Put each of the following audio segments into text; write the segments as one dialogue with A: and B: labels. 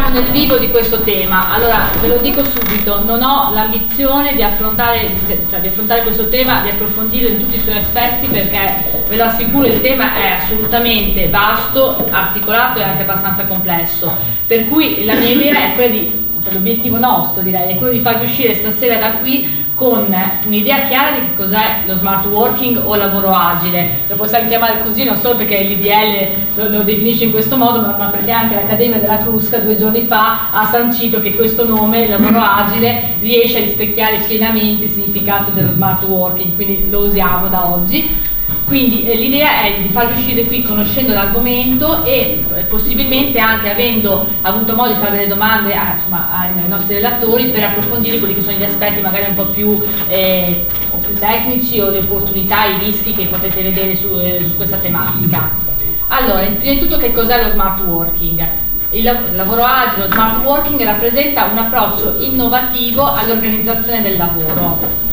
A: entriamo nel vivo di questo tema. Allora, ve lo dico subito, non ho l'ambizione di affrontare, cioè, di affrontare questo tema, di approfondire in tutti i suoi aspetti perché ve lo assicuro il tema è assolutamente vasto, articolato e anche abbastanza complesso. Per cui la mia idea è quella di, cioè, l'obiettivo nostro direi, è quello di farvi uscire stasera da qui con un'idea chiara di cos'è lo smart working o lavoro agile. Lo possiamo chiamare così non solo perché l'IDL lo, lo, definisce in questo modo, ma, ma perché anche l'Accademia della Crusca due giorni fa ha sancito che questo nome, lavoro agile, riesce a rispecchiare pienamente il significato dello smart working, quindi lo usiamo da oggi quindi eh, l'idea è di farvi uscire qui conoscendo l'argomento e eh, possibilmente anche avendo avuto modo di fare delle domande a, insomma, ai, ai, nostri relatori per approfondire quelli che sono gli aspetti magari un po' più, eh, più tecnici o le opportunità, i rischi che potete vedere su, eh, su questa tematica. Allora, prima di tutto che cos'è lo smart working? Il lavoro agile, lo smart working rappresenta un approccio innovativo all'organizzazione del lavoro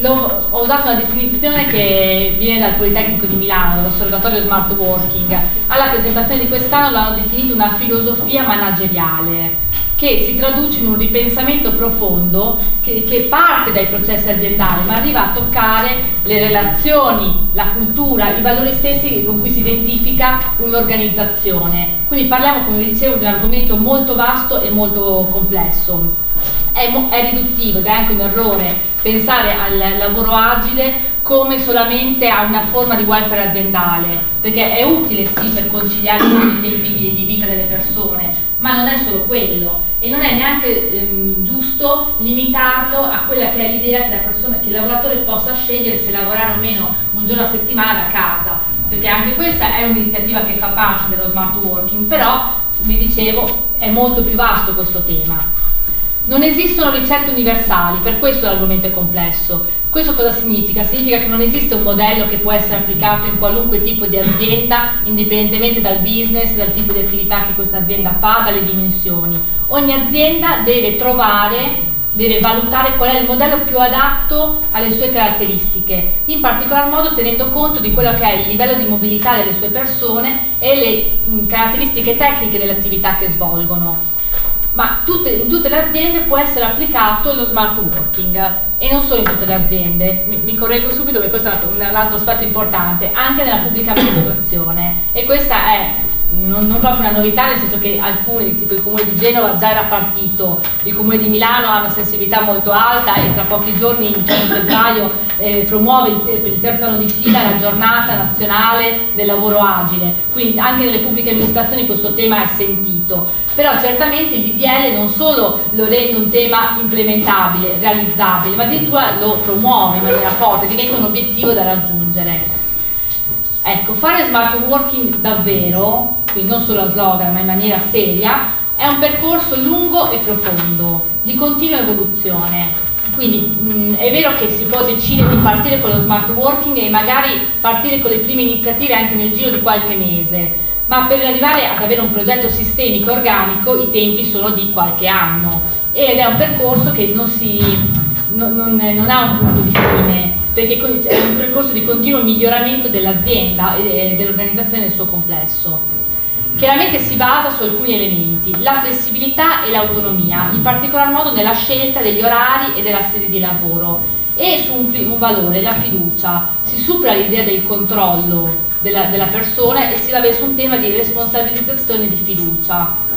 A: lo, ho usato una definizione che viene dal Politecnico di Milano, l'osservatorio smart working. Alla presentazione di quest'anno l'hanno definito una filosofia manageriale che si traduce in un ripensamento profondo che, che, parte dai processi aziendali ma arriva a toccare le relazioni, la cultura, i valori stessi con cui si identifica un'organizzazione. Quindi parliamo, come dicevo, di un argomento molto vasto e molto complesso. È, è riduttivo ed è anche un errore pensare al lavoro agile come solamente a una forma di welfare aziendale, perché è utile sì per conciliare i tempi di, vita delle persone, ma non è solo quello e non è neanche ehm, giusto limitarlo a quella che è l'idea che, che il lavoratore possa scegliere se lavorare o meno un giorno a settimana da casa, perché anche questa è un'iniziativa che fa parte dello smart working, però vi dicevo è molto più vasto questo tema. Non esistono ricette universali, per questo l'argomento è complesso. Questo cosa significa? Significa che non esiste un modello che può essere applicato in qualunque tipo di azienda, indipendentemente dal business, dal tipo di attività che questa azienda fa, dalle dimensioni. Ogni azienda deve trovare, deve valutare qual è il modello più adatto alle sue caratteristiche, in particolar modo tenendo conto di quello che è il livello di mobilità delle sue persone e le caratteristiche tecniche delle attività che svolgono ma tutte, in tutte le aziende può essere applicato lo smart working e non solo in tutte le aziende, mi, mi correggo subito perché questo è un, un altro aspetto importante, anche nella pubblica amministrazione. E questa è non, non, proprio una novità, nel senso che alcuni, tipo il comune di Genova già era partito, il comune di Milano ha una sensibilità molto alta e tra pochi giorni, in febbraio, eh, promuove il, per il terzo anno di fila la giornata nazionale del lavoro agile, quindi anche nelle pubbliche amministrazioni questo tema è sentito, però certamente il DDL non solo lo rende un tema implementabile, realizzabile, ma addirittura lo promuove in maniera forte, diventa un obiettivo da raggiungere. Ecco, fare smart working davvero, quindi non solo a slogan ma in maniera seria, è un percorso lungo e profondo, di continua evoluzione. Quindi mh, è vero che si può decidere di partire con lo smart working e magari partire con le prime iniziative anche nel giro di qualche mese, ma per arrivare ad avere un progetto sistemico organico i tempi sono di qualche anno ed è un percorso che non, si, non, non, non ha un punto di fine perché è un percorso di continuo miglioramento dell'azienda e dell'organizzazione nel suo complesso. Chiaramente si basa su alcuni elementi, la flessibilità e l'autonomia, in particolar modo nella scelta degli orari e della sede di lavoro e su un, un valore, la fiducia. Si supera l'idea del controllo della, della persona e si va verso un tema di responsabilizzazione e di fiducia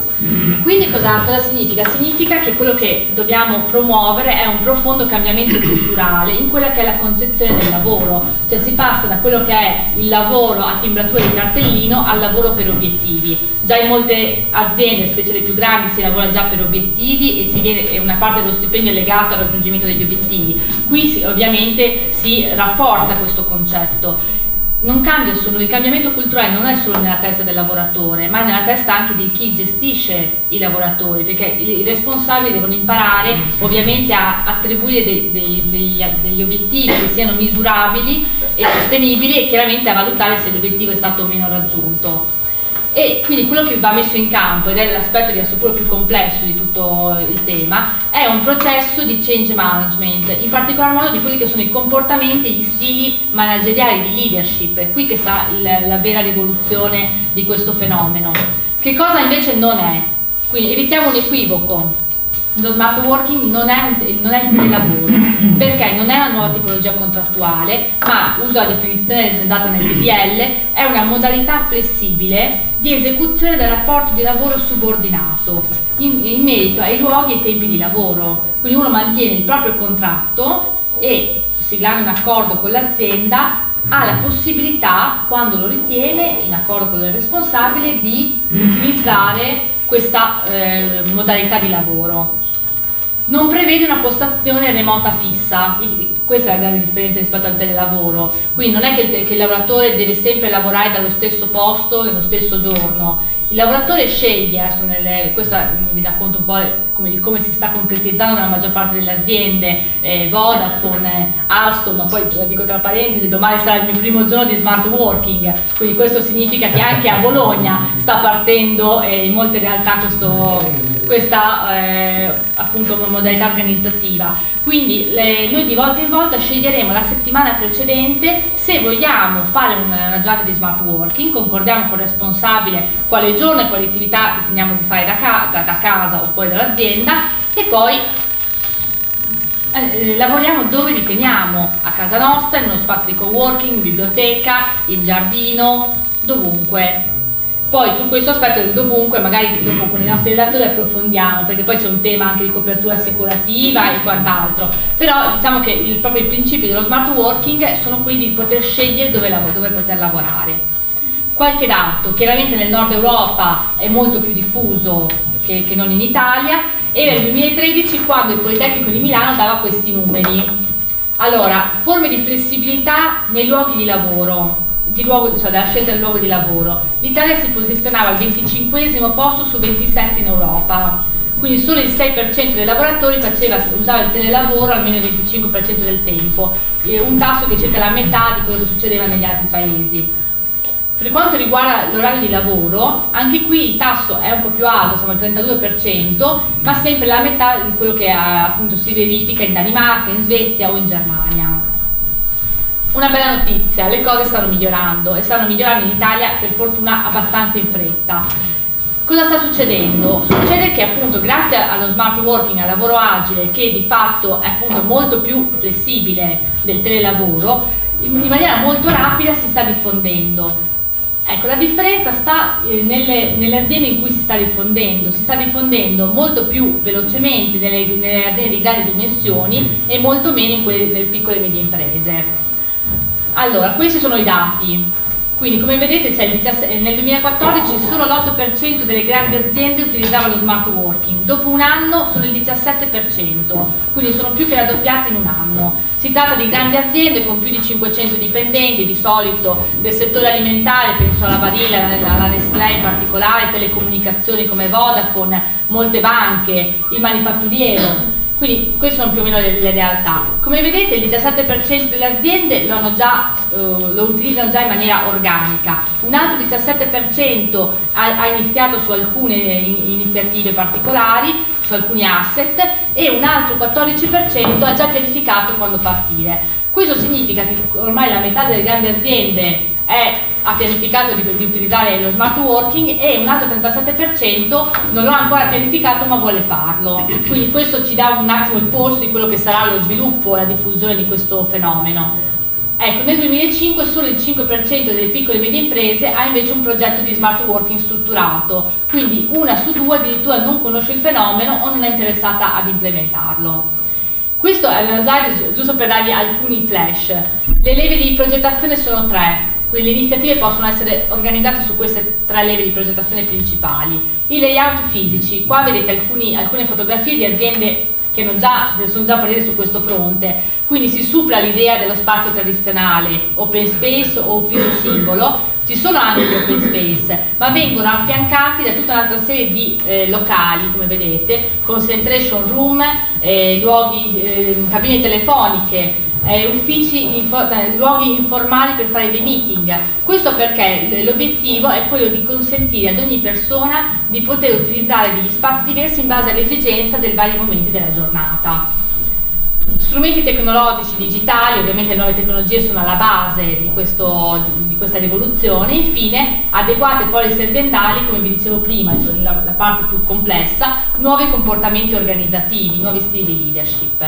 A: quindi cosa, cosa, significa? Significa che quello che dobbiamo promuovere è un profondo cambiamento culturale in quella che è la concezione del lavoro, cioè si passa da quello che è il lavoro a timbratura di cartellino al lavoro per obiettivi. Già in molte aziende, specie le più grandi, si lavora già per obiettivi e, viene, una parte dello stipendio è legata al raggiungimento degli obiettivi. Qui si, ovviamente si rafforza questo concetto non cambia solo, il cambiamento culturale non è solo nella testa del lavoratore, ma nella testa anche di chi gestisce i lavoratori, perché i responsabili devono imparare ovviamente a attribuire dei, dei, degli, degli, obiettivi che siano misurabili e sostenibili e chiaramente a valutare se l'obiettivo è stato o meno raggiunto e quindi quello che va messo in campo ed è l'aspetto vi assicuro più complesso di tutto il tema è un processo di change management in particolar modo di quelli che sono i comportamenti e gli stili manageriali di leadership è qui che sta il, la vera rivoluzione di questo fenomeno. Che cosa invece non è? Quindi evitiamo un equivoco. Lo smart working non è, non è il telelavoro, perché non è una nuova tipologia contrattuale, ma uso la definizione data nel PDL, è una modalità flessibile di esecuzione del rapporto di lavoro subordinato in, in merito ai luoghi e ai tempi di lavoro. Quindi uno mantiene il proprio contratto e siglando un accordo con l'azienda ha la possibilità, quando lo ritiene, in accordo con il responsabile, di utilizzare questa eh, modalità di lavoro. Non prevede una postazione remota fissa, questa è la grande differenza rispetto al telelavoro, quindi non è che il, che il lavoratore deve sempre lavorare dallo stesso posto nello stesso giorno, il lavoratore sceglie, adesso nelle, questo vi racconto un po' come, come, si sta concretizzando nella maggior parte delle aziende, eh, Vodafone, Alstom, ma poi la dico tra parentesi, domani sarà il mio primo giorno di smart working, quindi questo significa che anche a Bologna sta partendo eh, in molte realtà questo, questa eh, appunto modalità organizzativa. Quindi le, noi di volta in volta sceglieremo la settimana precedente se vogliamo fare una, una giornata di smart working, concordiamo con il responsabile quale giorno e quale attività riteniamo di fare da, ca da, da casa o fuori dall'azienda e poi eh, lavoriamo dove riteniamo, a casa nostra, in uno spazio di co-working, in biblioteca, in giardino, dovunque. Poi su questo aspetto dovunque magari dopo con i nostri relatori approfondiamo perché poi c'è un tema anche di copertura assicurativa e quant'altro. Però diciamo che il, proprio i principi dello smart working sono quelli di poter scegliere dove, dove poter lavorare. Qualche dato, chiaramente nel nord Europa è molto più diffuso che, che non in Italia e nel 2013 quando il Politecnico di Milano dava questi numeri. Allora, forme di flessibilità nei luoghi di lavoro luogo, cioè della scelta del luogo di lavoro. L'Italia si posizionava al 25 posto su 27 in Europa, quindi solo il 6% dei lavoratori faceva, usava il telelavoro almeno il 25% del tempo, un tasso che è circa la metà di quello che succedeva negli altri paesi. Per quanto riguarda l'orario di lavoro, anche qui il tasso è un po' più alto, siamo al 32%, ma sempre la metà di quello che appunto si verifica in Danimarca, in Svezia o in Germania. Una bella notizia, le cose stanno migliorando e stanno migliorando in Italia per fortuna abbastanza in fretta. Cosa sta succedendo? Succede che appunto grazie allo smart working, al lavoro agile, che di fatto è appunto molto più flessibile del telelavoro, in maniera molto rapida si sta diffondendo. Ecco, la differenza sta eh, nelle, nelle, aziende in cui si sta diffondendo, si sta diffondendo molto più velocemente nelle, nelle aziende di grandi dimensioni e molto meno in quelle delle piccole e medie imprese. Allora, questi sono i dati. Quindi come vedete nel 2014 solo l'8% delle grandi aziende utilizzava lo smart working, dopo un anno sono il 17%, quindi sono più che raddoppiati in un anno. Si tratta di grandi aziende con più di 500 dipendenti, di solito del settore alimentare, penso alla Barilla, alla Nestlé in particolare, telecomunicazioni come Vodafone, molte banche, il manifatturiero quindi queste sono più o meno le, le realtà. Come vedete il 17% delle aziende lo, già, eh, lo, utilizzano già in maniera organica, un altro 17% ha, ha, iniziato su alcune in, iniziative particolari, su alcuni asset e un altro 14% ha già pianificato quando partire. Questo significa che ormai la metà delle grandi aziende è, ha pianificato di, di, utilizzare lo smart working e un altro 37% non lo ha ancora pianificato ma vuole farlo. Quindi questo ci dà un attimo il polso di quello che sarà lo sviluppo e la diffusione di questo fenomeno. Ecco, nel 2005 solo il 5% delle piccole e medie imprese ha invece un progetto di smart working strutturato, quindi una su due addirittura non conosce il fenomeno o non è interessata ad implementarlo. Questo è una slide giusto per darvi alcuni flash. Le leve di progettazione sono tre, quindi le iniziative possono essere organizzate su queste tre leve di progettazione principali. I layout fisici, qua vedete alcuni, alcune fotografie di aziende che già, sono già partite su questo fronte, quindi si supla l'idea dello spazio tradizionale, open space o ufficio singolo, ci sono anche gli open space, ma vengono affiancati da tutta un'altra serie di eh, locali, come vedete, concentration room, eh, luoghi, eh, cabine telefoniche, eh, uffici, info, eh, luoghi informali per fare dei meeting. Questo perché l'obiettivo è quello di consentire ad ogni persona di poter utilizzare degli spazi diversi in base alle esigenze dei vari momenti della giornata. Strumenti tecnologici digitali, ovviamente le nuove tecnologie sono alla base di, questo, di questa rivoluzione, infine adeguate policy aziendali, come vi dicevo prima, la, la parte più complessa, nuovi comportamenti organizzativi, nuovi stili di leadership.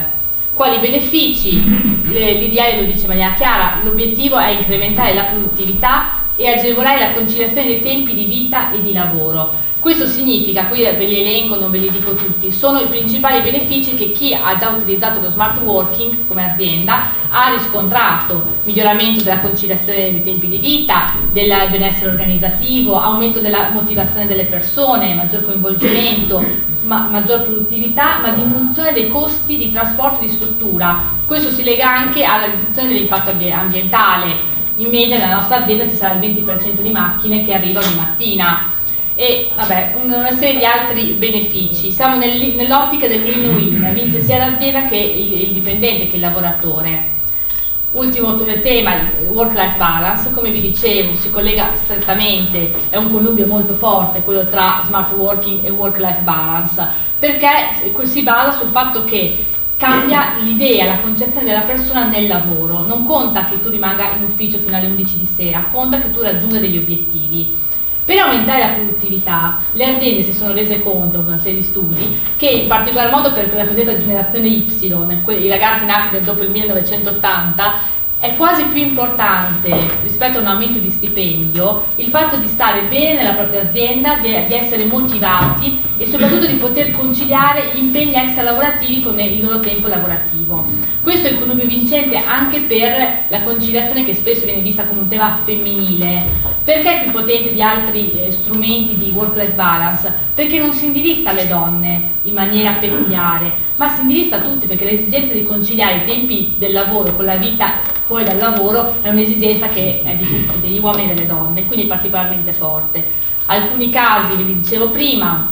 A: Quali benefici? L'IDL lo dice in maniera chiara, l'obiettivo è incrementare la produttività e agevolare la conciliazione dei tempi di vita e di lavoro. Questo significa, qui ve li elenco, non ve li dico tutti, sono i principali benefici che chi ha già utilizzato lo smart working come azienda ha riscontrato, miglioramento della conciliazione dei tempi di vita, del benessere organizzativo, aumento della motivazione delle persone, maggior coinvolgimento, ma maggior produttività, ma diminuzione dei costi di trasporto e di struttura. Questo si lega anche alla riduzione dell'impatto ambientale, in media nella nostra azienda ci sarà il 20% di macchine che arrivano di mattina e vabbè, una serie di altri benefici. Siamo nell'ottica del win-win, vince sia l'azienda che il, il dipendente che il lavoratore. Ultimo tema, work-life balance, come vi dicevo, si collega strettamente, è un connubio molto forte quello tra smart working e work-life balance, perché si basa sul fatto che cambia l'idea, la concezione della persona nel lavoro, non conta che tu rimanga in ufficio fino alle 11 di sera, conta che tu raggiunga degli obiettivi. Per aumentare la produttività, le aziende si sono rese conto, con una serie di studi, che in particolar modo per la cosiddetta generazione Y, i ragazzi nati dopo il 1980, è quasi più importante rispetto a un aumento di stipendio il fatto di stare bene nella propria azienda, di, essere motivati e soprattutto di poter conciliare impegni extra lavorativi con il loro tempo lavorativo. Questo è il connubio vincente anche per la conciliazione che spesso viene vista come un tema femminile. Perché è più potente di altri eh, strumenti di work-life balance? Perché non si indirizza alle donne in maniera peculiare, ma si indirizza a tutti perché l'esigenza di conciliare i tempi del lavoro con la vita fuori dal lavoro è un'esigenza che è di tutti, degli uomini e delle donne, quindi particolarmente forte. Alcuni casi, vi dicevo prima,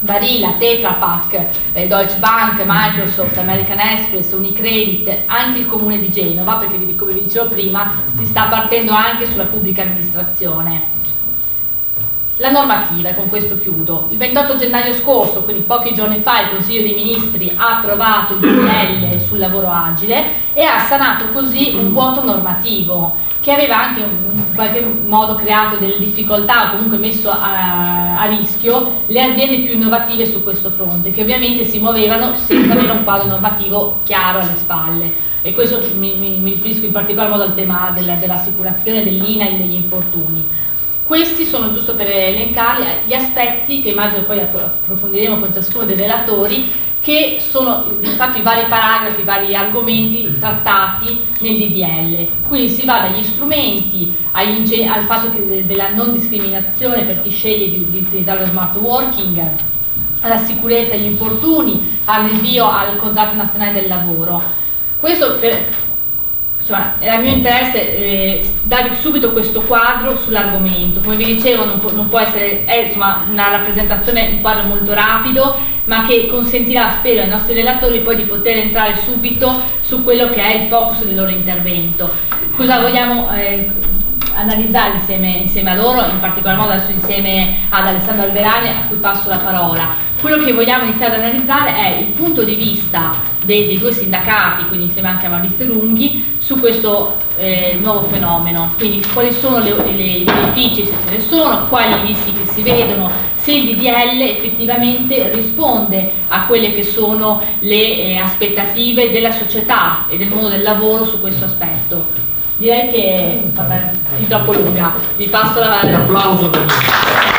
A: Barilla, Tetra Pak, eh, Deutsche Bank, Microsoft, American Express, Unicredit, anche il comune di Genova, perché come vi dicevo prima si sta partendo anche sulla pubblica amministrazione. La normativa, e con questo chiudo, il 28 gennaio scorso, quindi pochi giorni fa, il Consiglio dei Ministri ha approvato il DL sul lavoro agile e ha sanato così un vuoto normativo che aveva anche in qualche modo creato delle difficoltà o comunque messo a, a, rischio le aziende più innovative su questo fronte, che ovviamente si muovevano senza avere un quadro normativo chiaro alle spalle. E questo mi, mi, mi riferisco in particolar modo al tema dell'assicurazione, dell'INA e degli infortuni. Questi sono, giusto per elencarli, gli aspetti che immagino poi approfondiremo con ciascuno dei relatori, che sono infatti i vari paragrafi, i vari argomenti trattati nel DDL. Quindi si va dagli strumenti al fatto della non discriminazione per chi sceglie di, di utilizzare lo smart working, alla sicurezza agli infortuni, al rinvio al contratto nazionale del lavoro. Questo per, insomma, era mio interesse eh, darvi subito questo quadro sull'argomento. Come vi dicevo, non può, non può essere è, insomma, una rappresentazione, un quadro molto rapido, ma che consentirà, spero, ai nostri relatori poi di poter entrare subito su quello che è il focus del loro intervento. Cosa vogliamo eh, analizzare insieme, insieme, a loro, in particolar modo adesso insieme ad Alessandro Alberani a cui passo la parola. Quello che vogliamo iniziare ad analizzare è il punto di vista dei, dei due sindacati, quindi insieme anche a Maurizio Lunghi, su questo eh, nuovo fenomeno. Quindi quali sono i benefici, se ce ne sono, quali i rischi che si vedono, se il DDL effettivamente risponde a quelle che sono le eh, aspettative della società e del mondo del lavoro su questo aspetto. Direi che vabbè, è troppo lunga, vi passo la...
B: Un applauso per me.